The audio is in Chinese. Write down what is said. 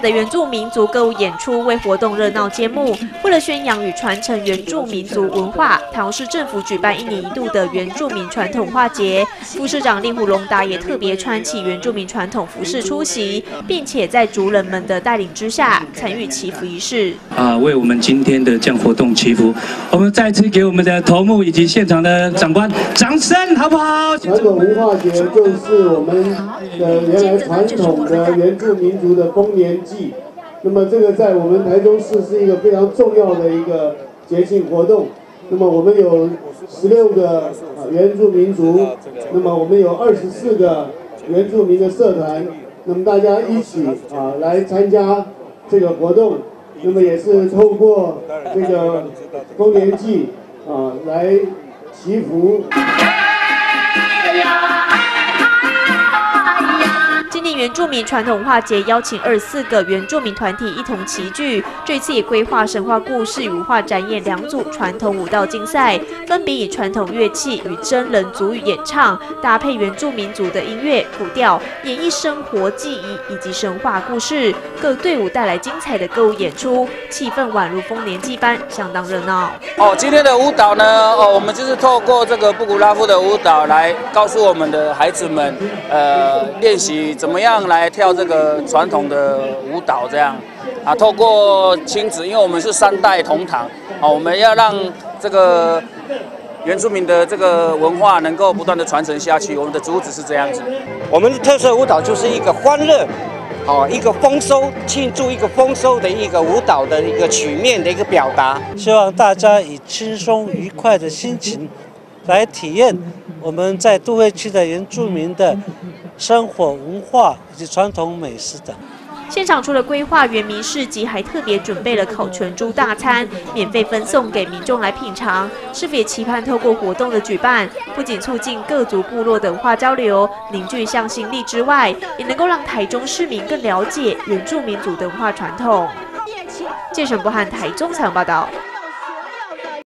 的原住民族歌舞演出为活动热闹揭幕。为了宣扬与传承原住民族文化，台市政府举办一年一度的原住民传统画节。副市长令狐龙达也特别穿起原住民传统服饰出席，并且在族人们的带领之下参与祈福仪式。啊，为我们今天的这样活动祈福。我们再次给我们的头目以及现场的长官掌声，好不好？传统文化节就是我们的原来传统的原住民族的丰年年祭。那么这个在我们台中市是一个非常重要的一个节庆活动。那么我们有十六个原住民族，那么我们有二十四个原住民的社团，那么大家一起啊来参加这个活动，那么也是透过这个丰年祭啊来祈福。原住民传统文化节邀请二十四个原住民团体一同齐聚，这次也规划神话故事与文化展演两组传统舞蹈竞赛，分别以传统乐器与真人族语演唱，搭配原住民族的音乐古调，演绎生活记忆以及神话故事。各队伍带来精彩的歌舞演出，气氛宛如丰年祭般，相当热闹。哦，今天的舞蹈呢？哦，我们就是透过这个布古拉夫的舞蹈来告诉我们的孩子们，呃，练习怎么样。来跳这个传统的舞蹈，这样啊，透过亲子，因为我们是三代同堂，啊，我们要让这个原住民的这个文化能够不断的传承下去。我们的主旨是这样子，我们的特色舞蹈就是一个欢乐，好一个丰收，庆祝一个丰收的一个舞蹈的一个曲面的一个表达，希望大家以轻松愉快的心情来体验我们在都会区的原住民的。生活文化以及传统美食等。现场除了规划原民市集，还特别准备了烤全猪大餐，免费分送给民众来品尝。是否也期盼透过活动的举办，不仅促进各族部落的文化交流、凝聚向心力之外，也能够让台中市民更了解原住民族的文化传统。建省不汉台中采访报道。